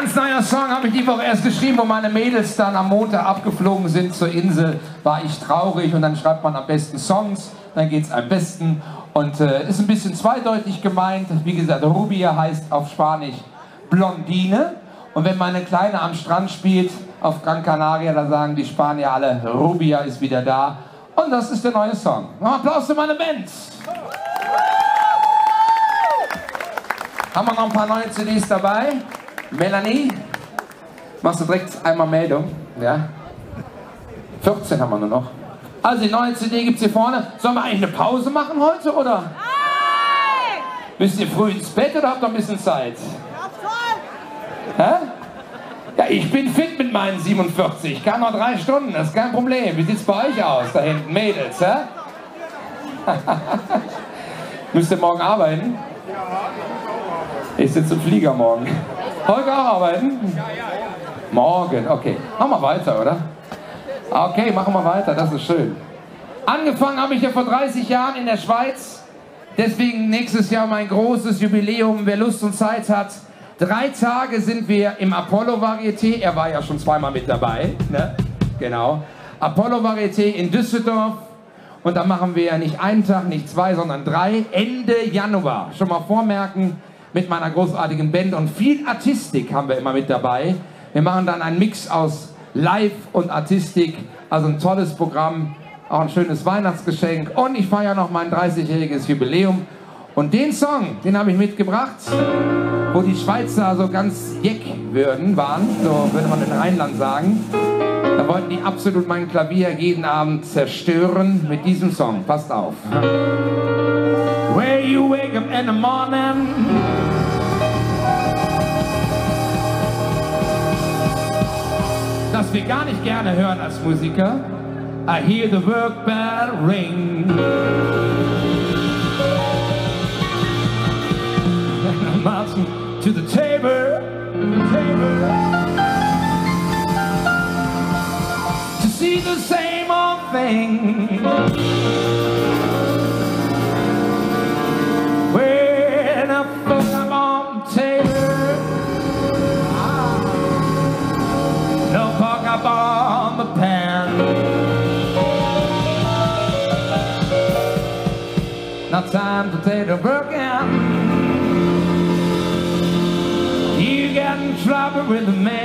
Ganz neuer Song habe ich die Woche erst geschrieben, wo meine Mädels dann am Montag abgeflogen sind zur Insel. War ich traurig und dann schreibt man am besten Songs, dann geht es am besten. Und äh, ist ein bisschen zweideutig gemeint. Wie gesagt, Rubia heißt auf Spanisch Blondine. Und wenn meine Kleine am Strand spielt auf Gran Canaria, da sagen die Spanier alle, Rubia ist wieder da. Und das ist der neue Song. Applaus für meine Band. Haben wir noch ein paar neue CDs dabei? Melanie, machst du direkt einmal Meldung? Ja? 14 haben wir nur noch. Also die neue CD gibt es hier vorne. Sollen wir eigentlich eine Pause machen heute oder? Nein! Müsst ihr früh ins Bett oder habt ihr ein bisschen Zeit? Hä? Ja, ich bin fit mit meinen 47. Ich kann noch drei Stunden, das ist kein Problem. Wie sieht es bei euch aus, da hinten, Mädels, hä? Müsst ihr morgen arbeiten? Ich sitze im Flieger morgen. Holger auch arbeiten? Morgen, okay. Machen wir weiter, oder? Okay, machen wir weiter, das ist schön. Angefangen habe ich ja vor 30 Jahren in der Schweiz. Deswegen nächstes Jahr mein großes Jubiläum. Wer Lust und Zeit hat, Drei Tage sind wir im Apollo Varieté. Er war ja schon zweimal mit dabei. Ne? Genau. Apollo Varieté in Düsseldorf. Und da machen wir nicht einen Tag, nicht zwei, sondern drei. Ende Januar. Schon mal vormerken mit meiner großartigen Band. Und viel Artistik haben wir immer mit dabei. Wir machen dann einen Mix aus Live und Artistik. Also ein tolles Programm. Auch ein schönes Weihnachtsgeschenk. Und ich feiere noch mein 30-jähriges Jubiläum. Und den Song, den habe ich mitgebracht wo die Schweizer so ganz jeck würden, waren, so würde man in Rheinland sagen. Da wollten die absolut mein Klavier jeden Abend zerstören mit diesem Song. Passt auf. Where you wake up in the morning Das wir gar nicht gerne hören als Musiker. I hear the work bell ring. And I'm marching to the table, table to see the same old thing. Time to take a broken. in trouble with the man.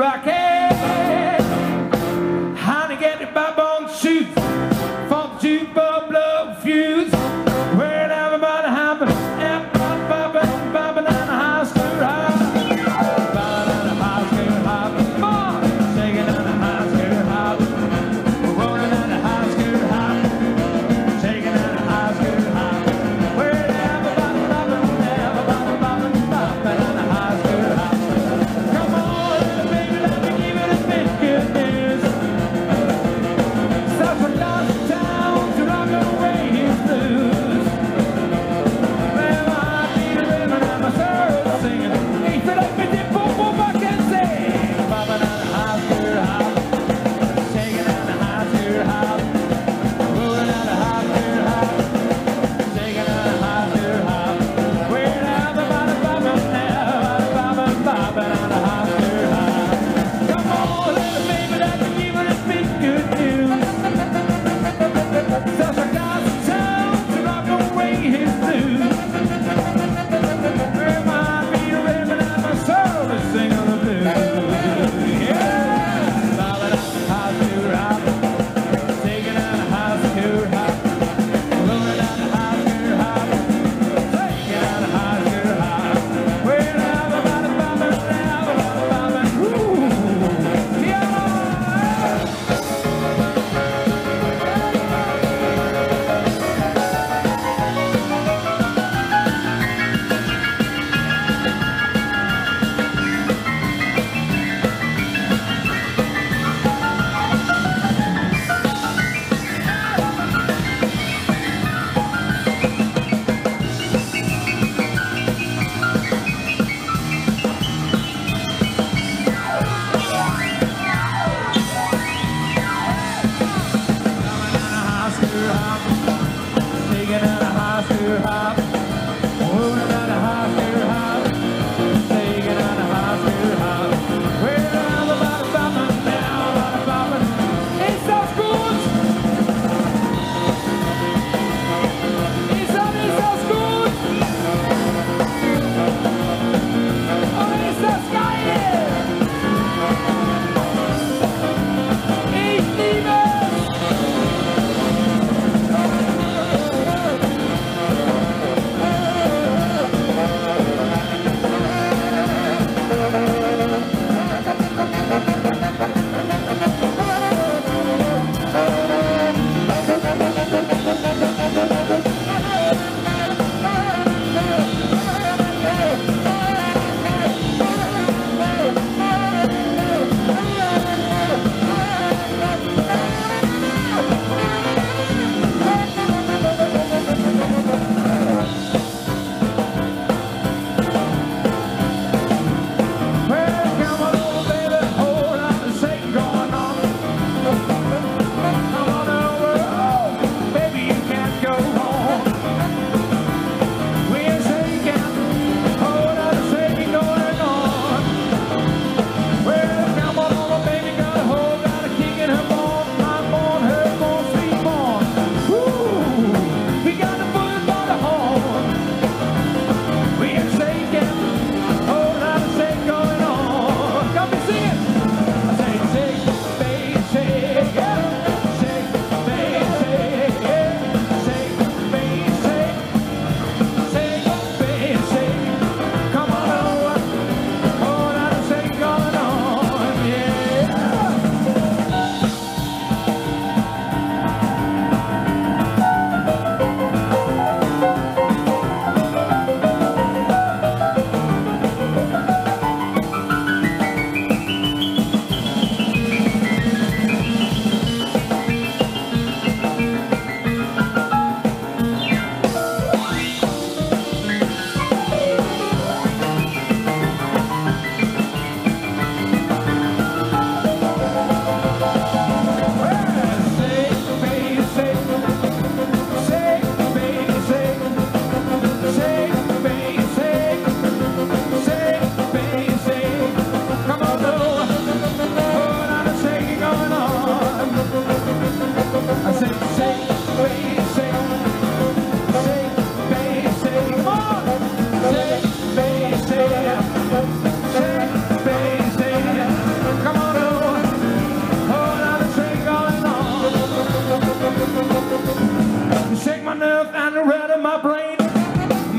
rock. Hey!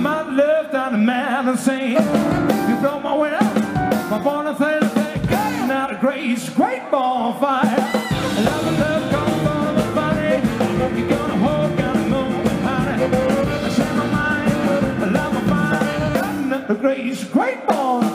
my love down the mountain saying, You blow my way out, my bonfire, not a grace, great bonfire. Love and love, gone for the body. You're gonna hold, gonna move, honey. I share my mind, I love my fire, not a grace, great bonfire.